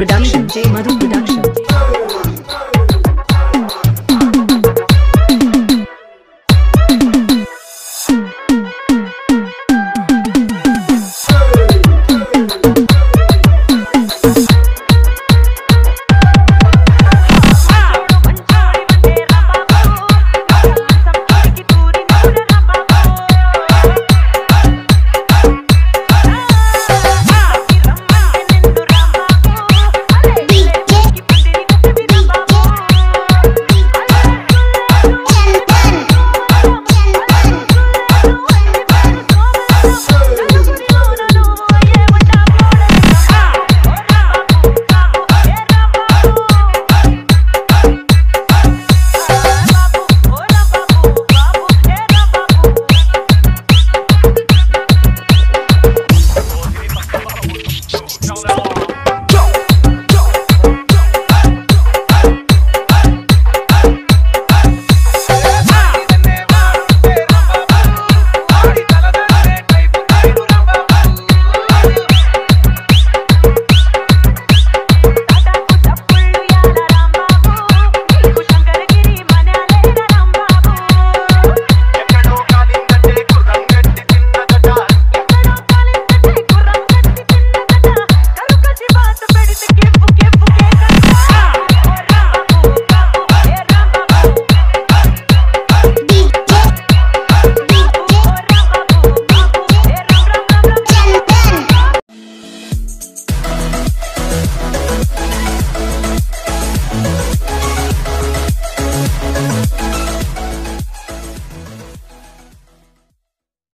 Production J Madhu Production